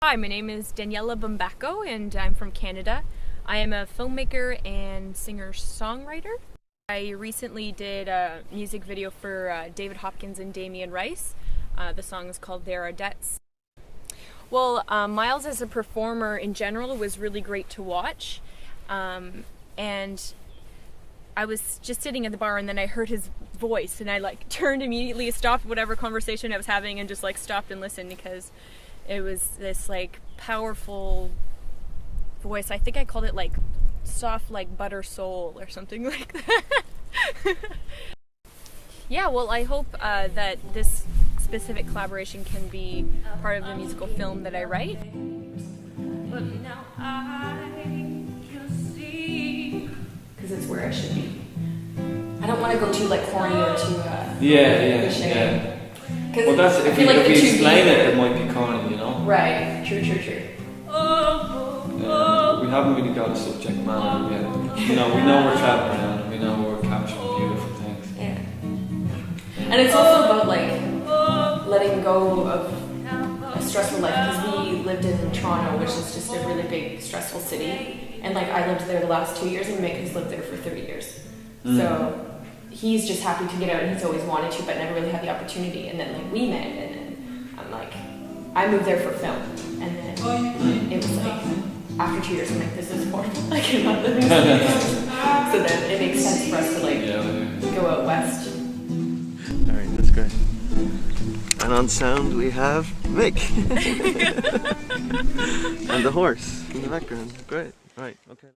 Hi, my name is Daniella Bumbacco and I'm from Canada. I am a filmmaker and singer-songwriter. I recently did a music video for uh, David Hopkins and Damien Rice. Uh, the song is called There Are Debts. Well, uh, Miles as a performer in general was really great to watch. Um, and I was just sitting at the bar and then I heard his voice and I like turned immediately, stopped whatever conversation I was having and just like stopped and listened because it was this like powerful voice. I think I called it like soft like butter soul or something like that. yeah, well, I hope uh, that this specific collaboration can be part of the musical film that I write. Because it's where I should be. I don't want to go too like corny or too. Uh, Yeah, yeah, cliche. yeah. Well, that's if you, like if explain it, it might be corny, you know. Right. True. True. True. Yeah, we haven't really got a subject matter yet. You know, we know we're traveling around, and we know we're capturing beautiful things. Yeah. And it's also about like letting go of a stressful life because we lived in Toronto, which is just a really big stressful city, and like I lived there the last two years, and Mick has lived there for thirty years. So mm. He's just happy to get out, and he's always wanted to, but never really had the opportunity. And then like we met, and then I'm like, I moved there for film, and then oh, it was like after two years, I'm like, this is horrible. I cannot live in this. so then it makes sense for us to like Yeah, we do. go out west. Alright, that's great. And on sound we have Mick. and the horse in the background. Great. Right, okay.